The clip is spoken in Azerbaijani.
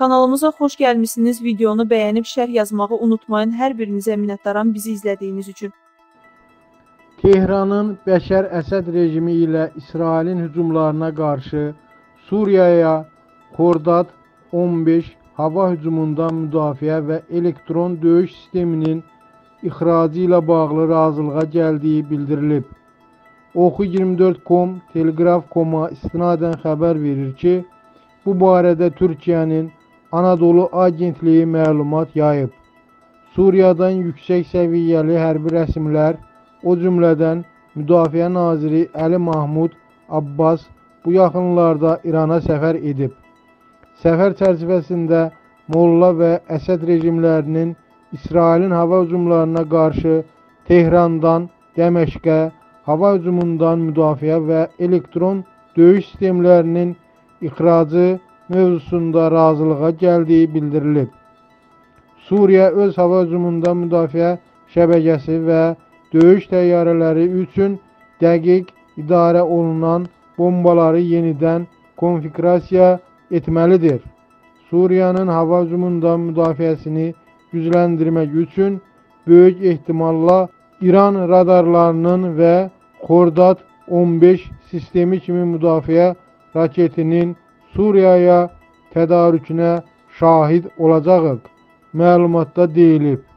Kanalımıza xoş gəlmisiniz. Videonu bəyənib şərh yazmağı unutmayın. Hər birinizə minnətdaram bizi izlədiyiniz üçün. Tehranın Bəşər Əsəd rejimi ilə İsrailin hücumlarına qarşı Suriyaya Kordad 15 hava hücumundan müdafiə və elektron döyüş sisteminin ixracı ilə bağlı razılığa gəldiyi bildirilib. Oxu24.com Telegraf.com-a istinadən xəbər verir ki, bu barədə Türkiyənin Anadolu Agentliyi məlumat yayıb. Suriyadan yüksək səviyyəli hərbi rəsmilər, o cümlədən Müdafiə naziri Əli Mahmud Abbas bu yaxınlarda İrana səfər edib. Səfər çərçivəsində Molla və Əsəd rejimlərinin İsrailin hava hücumlarına qarşı Tehrandan Dəməşqə hava hücumundan müdafiə və elektron döyüş sistemlərinin ixracı mövzusunda razılığa gəldiyi bildirilib. Suriya öz hava hücumundan müdafiə şəbəkəsi və döyüş təyyarələri üçün dəqiq idarə olunan bombaları yenidən konfigurasiya etməlidir. Suriyanın hava hücumundan müdafiəsini gücləndirmək üçün böyük ehtimalla İran radarlarının və Kordad 15 sistemi kimi müdafiə raketinin Suriyaya tədarükünə şahid olacağıq. Məlumatda deyilib.